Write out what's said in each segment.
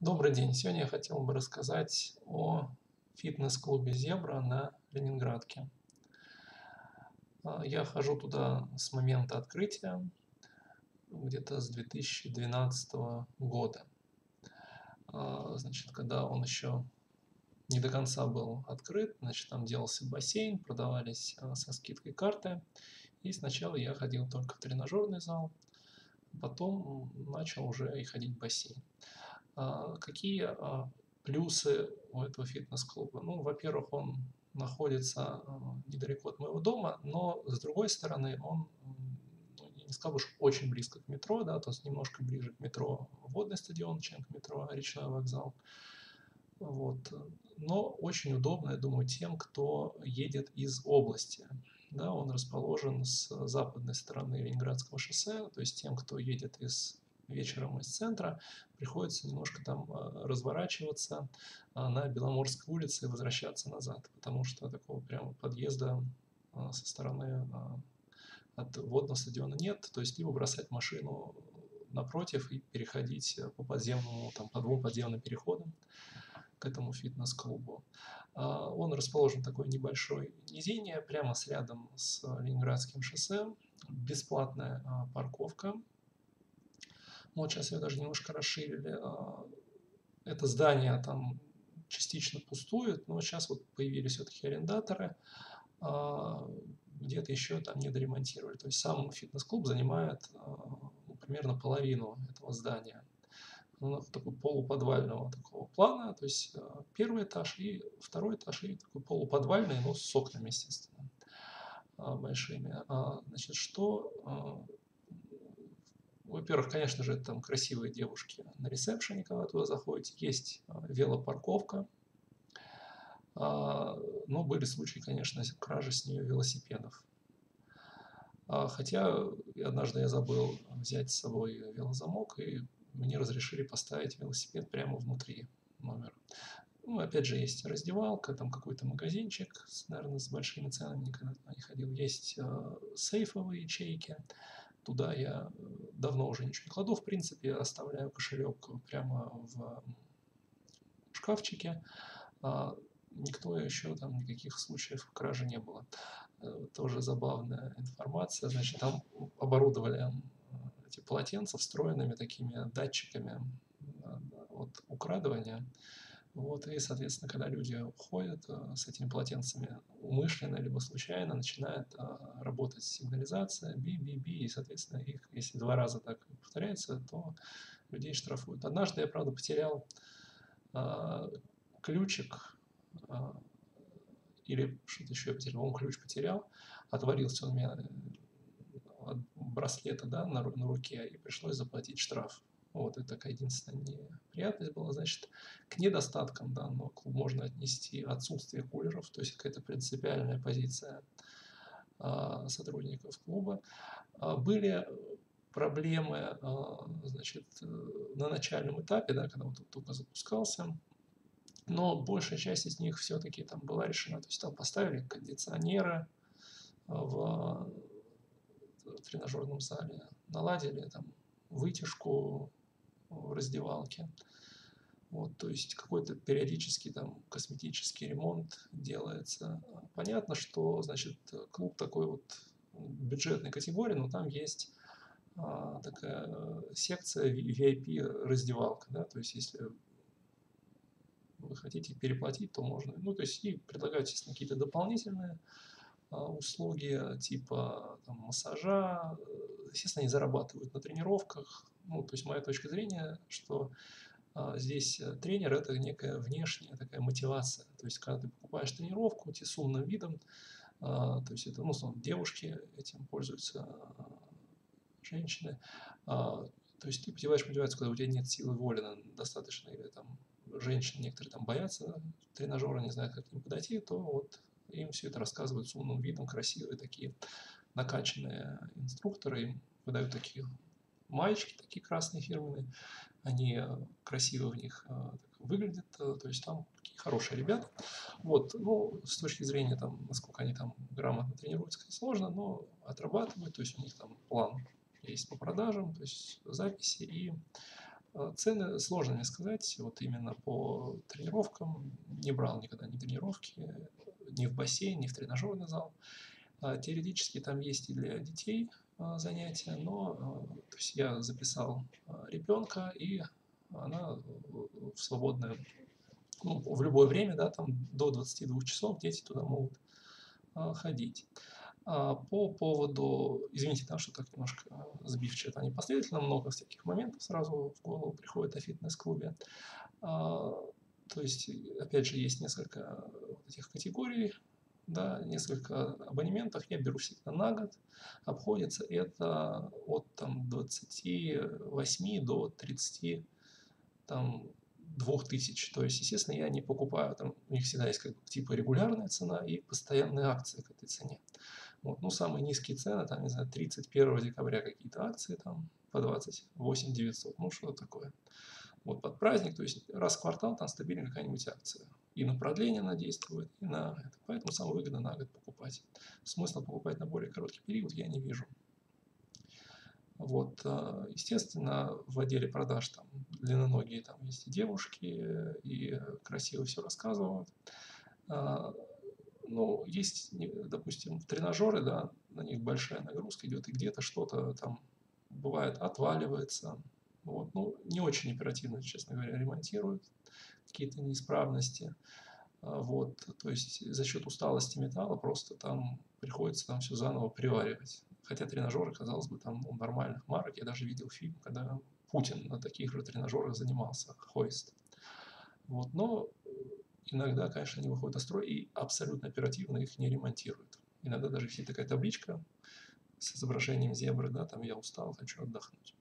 Добрый день! Сегодня я хотел бы рассказать о фитнес-клубе "Зебра" на Ленинградке. Я хожу туда с момента открытия, где-то с 2012 года. А, значит, когда он еще не до конца был открыт, значит, там делался бассейн, продавались а, со скидкой карты. И сначала я ходил только в тренажерный зал, потом начал уже и ходить в бассейн. А, какие а, плюсы у этого фитнес-клуба? Ну, во-первых, он находится а, недалеко от моего дома, но с другой стороны, он ну, не бы, что очень близко к метро, да, то есть немножко ближе к метро водный стадион, чем к метро речной вокзал. Вот. Но очень удобно, я думаю, тем, кто едет из области. Да, он расположен с западной стороны Ленинградского шоссе, то есть тем, кто едет из вечером из центра, приходится немножко там а, разворачиваться а, на Беломорской улице и возвращаться назад, потому что такого прямо подъезда а, со стороны от водного стадиона нет, то есть либо бросать машину напротив и переходить по подземному, там, по двум подземным переходам к этому фитнес-клубу. Он расположен такой небольшой низине, прямо с рядом с Ленинградским шоссе, бесплатная парковка, вот сейчас ее даже немножко расширили. А, это здание там частично пустует, но сейчас вот появились все-таки арендаторы, а, где-то еще там не доремонтировали. То есть сам фитнес-клуб занимает а, ну, примерно половину этого здания. Ну, полуподвального такого плана, то есть первый этаж и второй этаж, и такой полуподвальный, но с окнами, естественно, большими. Значит, что во-первых, конечно же, там красивые девушки на ресепшене, когда туда заходите. Есть а, велопарковка. А, но были случаи, конечно, кражи с нее велосипедов. А, хотя однажды я забыл взять с собой велозамок, и мне разрешили поставить велосипед прямо внутри номера. Ну, опять же, есть раздевалка, там какой-то магазинчик, наверное, с большими ценами, никогда не ходил. Есть э, сейфовые ячейки, Туда я э, давно уже ничего не кладу, в принципе, оставляю кошелек прямо в шкафчике. А никто еще там никаких случаев кражи не было. Э, тоже забавная информация. Значит, там оборудовали э, эти полотенца встроенными такими датчиками от украдывания. Вот, и, соответственно, когда люди уходят э, с этими полотенцами умышленно либо случайно, начинает э, работать сигнализация, би-би-би, и, соответственно, их, если два раза так повторяется, то людей штрафуют. Однажды я, правда, потерял э, ключик, или что-то еще я потерял, он ключ потерял, отворился он у меня от браслета да, на, на руке, и пришлось заплатить штраф. Вот это такая единственная неприятность была. Значит, к недостаткам данного клуба можно отнести отсутствие кулеров, то есть какая-то принципиальная позиция а, сотрудников клуба. А, были проблемы а, значит, на начальном этапе, да, когда он только запускался, но большая часть из них все-таки там была решена. То есть там поставили кондиционеры в тренажерном зале, наладили там вытяжку в раздевалке. Вот, то есть какой-то периодический там косметический ремонт делается. Понятно, что значит клуб такой вот бюджетной категории, но там есть а, такая секция VIP раздевалка, да, то есть если вы хотите переплатить, то можно. Ну, то есть и предлагают, естественно, какие-то дополнительные а, услуги типа там, массажа. Естественно, они зарабатывают на тренировках, ну, то есть моя точка зрения, что а, здесь э, тренер это некая внешняя такая мотивация. То есть, когда ты покупаешь тренировку, тебе с умным видом, а, то есть это, ну, девушки этим пользуются, женщины, а, то есть ты одеваешь мотивацию, когда у тебя нет силы воли достаточно, или там женщины некоторые там боятся тренажера, не знают, как к ним подойти, то вот им все это рассказывают с умным видом, красивые такие накачанные инструкторы, им выдают такие маечки такие красные фирменные, они э, красиво в них э, выглядят, э, то есть там такие хорошие ребята. Вот, ну, с точки зрения, там, насколько они там грамотно тренируются, конечно, сложно, но отрабатывают, то есть у них там план есть по продажам, то есть записи и цены сложно мне сказать, вот именно по тренировкам. Не брал никогда ни тренировки, ни в бассейн, ни в тренажерный зал. А, теоретически там есть и для детей а, занятия, но то есть я записал ребенка, и она в свободное, ну, в любое время, да, там до 22 часов дети туда могут ходить. А, по поводу, извините, да, что так немножко сбивчиво, это непоследовательно, много всяких моментов сразу в голову приходит о фитнес-клубе. А, то есть, опять же, есть несколько этих категорий, да, несколько абонементов, я беру всегда на год, обходится это от там, 28 до 30 там, 2000. То есть, естественно, я не покупаю, там, у них всегда есть как бы, типа регулярная цена и постоянные акции к этой цене. Вот. Ну, самые низкие цены, там, не знаю, 31 декабря какие-то акции там по 28 900, ну, что такое. Вот под праздник, то есть раз в квартал там стабильно какая-нибудь акция. И на продление она действует, и на это. Поэтому самое выгодно на год покупать. Смысла покупать на более короткий период я не вижу. Вот, э, естественно, в отделе продаж там длинноногие там есть и девушки, и красиво все рассказывают. А, ну, есть, допустим, тренажеры, да, на них большая нагрузка идет, и где-то что-то там бывает отваливается. Вот, ну, не очень оперативно, честно говоря, ремонтируют какие-то неисправности. А, вот, то есть за счет усталости металла просто там приходится там все заново приваривать. Хотя тренажеры, казалось бы, там ну, нормальных марок. Я даже видел фильм, когда Путин на таких же тренажерах занимался, Хойст. Вот, но Иногда, конечно, они выходят из строя и абсолютно оперативно их не ремонтируют. Иногда даже висит такая табличка с изображением зебры, да, там я устал, хочу отдохнуть.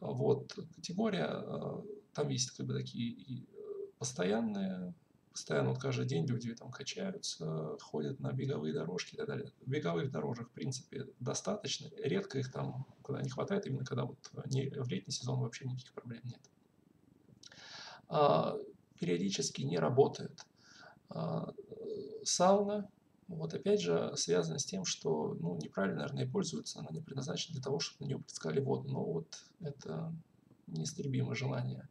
Вот, категория, э, там есть как бы такие и э, постоянные, постоянно вот каждый день люди там качаются, ходят на беговые дорожки и так далее. Беговых дорожек, в принципе, достаточно. Редко их там, когда не хватает, именно когда вот не, в летний сезон вообще никаких проблем нет. А, периодически не работает. А, сауна, вот опять же, связано с тем, что ну, неправильно, наверное, пользуются, она не предназначена для того, чтобы на нее притекали воду. Но вот это неистребимое желание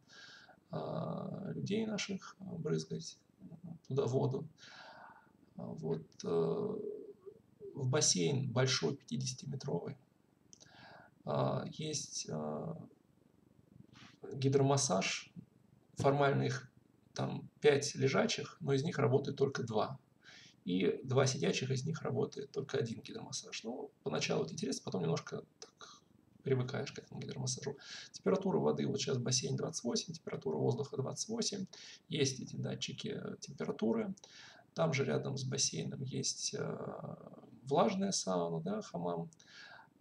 а, людей наших брызгать туда воду. Вот э, в бассейн большой 50-метровый а, есть гидромассаж, формально их там 5 лежачих, но из них работает только 2. И два сидячих, из них работает только один гидромассаж. Ну, поначалу это интересно, потом немножко так привыкаешь к этому гидромассажу. Температура воды, вот сейчас бассейн 28, температура воздуха 28. Есть эти датчики температуры. Там же рядом с бассейном есть э, влажная сауна, да, хамам.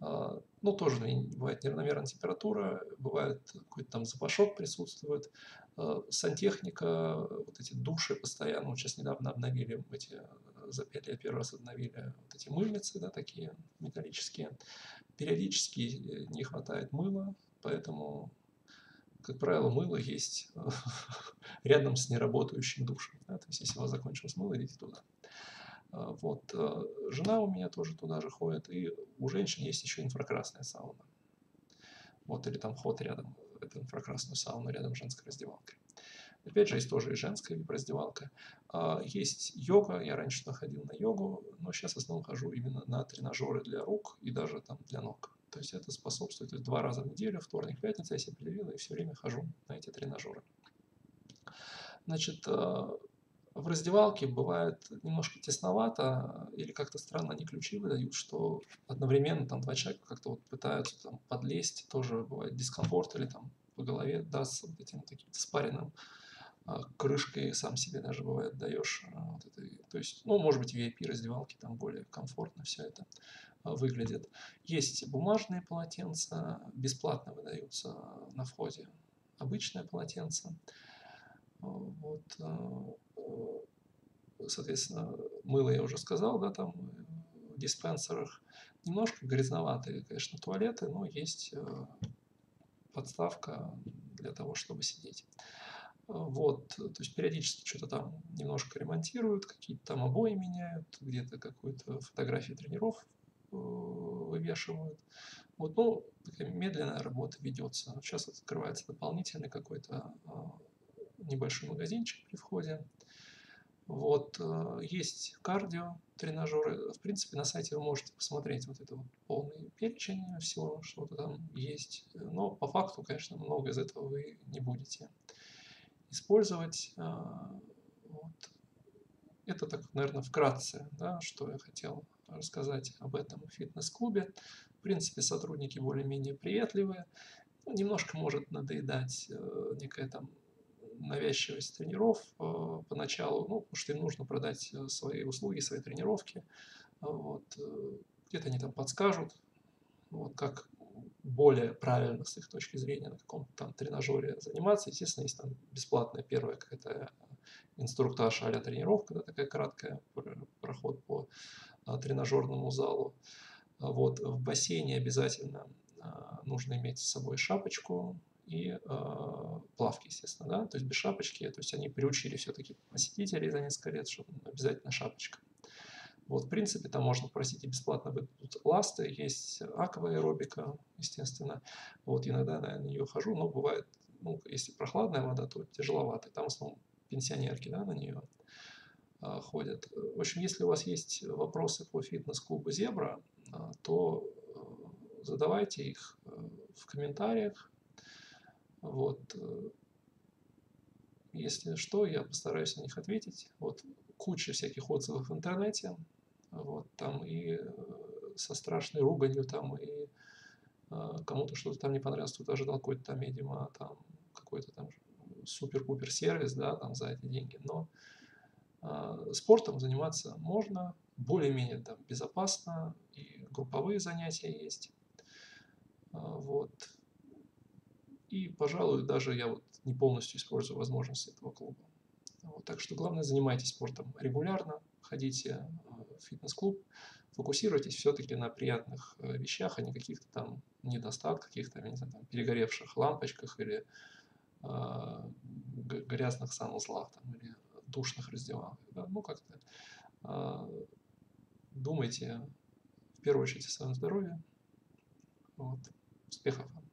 Э, ну, тоже бывает неравномерная температура, бывает какой-то там запашок присутствует. Э, сантехника, вот эти души постоянно, вот сейчас недавно обновили эти, за пять лет первый раз обновили вот эти мыльницы, да, такие металлические. Периодически э, не хватает мыла, поэтому, как правило, мыло есть рядом с неработающим душем. Да, то есть, если у вас закончилось мыло, идите туда. А, вот. Э, жена у меня тоже туда же ходит, и у женщин есть еще инфракрасная сауна. Вот, или там ход рядом эту инфракрасную сауну рядом с женской раздевалкой. Опять же, есть тоже и женская раздевалка. А, есть йога, я раньше ходил на йогу, но сейчас в основном хожу именно на тренажеры для рук и даже там для ног. То есть это способствует, то есть два раза в неделю, вторник, пятница я себе предъявил и все время хожу на эти тренажеры. Значит, а, в раздевалке бывает немножко тесновато или как-то странно они ключи выдают, что одновременно там два человека как-то вот пытаются там подлезть, тоже бывает дискомфорт или там по голове даст вот этим таким спаренным крышкой сам себе даже бывает даешь. А, вот это, то есть, ну, может быть, VIP раздевалке там более комфортно все это а, выглядит. Есть бумажные полотенца, бесплатно выдаются на входе. Обычное полотенце. Вот, соответственно, мыло я уже сказал, да, там в диспенсерах. Немножко грязноватые, конечно, туалеты, но есть подставка для того, чтобы сидеть. Вот, то есть периодически что-то там немножко ремонтируют, какие-то там обои меняют, где-то какую-то фотографию тренеров э, вывешивают. Вот, ну, такая медленная работа ведется. Сейчас открывается дополнительный какой-то небольшой магазинчик при входе. Вот, э, есть кардио, тренажеры. В принципе, на сайте вы можете посмотреть вот это вот полный перечень всего, что там есть. Но по факту, конечно, много из этого вы не будете использовать. Э, вот. Это так, наверное, вкратце, да, что я хотел рассказать об этом фитнес-клубе. В принципе, сотрудники более-менее приветливые. Немножко может надоедать э, некая там навязчивость тренеров э, поначалу, ну, потому что им нужно продать э, свои услуги, свои тренировки. Вот. Где-то они там подскажут, вот, как более правильно с их точки зрения на каком-то там тренажере заниматься. Естественно, есть там бесплатная первая какая-то инструктаж а тренировка, да, такая краткая, проход по тренажерному залу. Вот, в бассейне обязательно нужно иметь с собой шапочку, и э, плавки, естественно, да, то есть без шапочки, то есть они приучили все-таки посетителей за несколько лет, что обязательно шапочка. Вот, в принципе, там можно просить и бесплатно выдадут ласты, есть акваэробика, естественно. Вот, иногда на нее хожу, но бывает, ну, если прохладная вода, то тяжеловато. Там в основном пенсионерки, да, на нее а, ходят. В общем, если у вас есть вопросы по фитнес-клубу «Зебра», а, то э, задавайте их э, в комментариях. Вот. Э, если что, я постараюсь на них ответить. Вот куча всяких отзывов в интернете. Вот там и э, со страшной руганью, там и э, кому-то что-то там не понравилось, кто-то ожидал какой-то там, видимо, там какой-то там супер-пупер сервис, да, там за эти деньги. Но э, спортом заниматься можно, более-менее там безопасно, и групповые занятия есть. Э, вот. И, пожалуй, даже я вот не полностью использую возможности этого клуба. Вот, так что главное, занимайтесь спортом регулярно, ходите э, фитнес-клуб, фокусируйтесь все-таки на приятных э, вещах, а не каких-то там недостатках, каких-то, не знаю, там, перегоревших лампочках или э, грязных санузлах там, или душных раздевалках. Да? Ну, как-то э, думайте в первую очередь о своем здоровье. Вот. Успехов вам!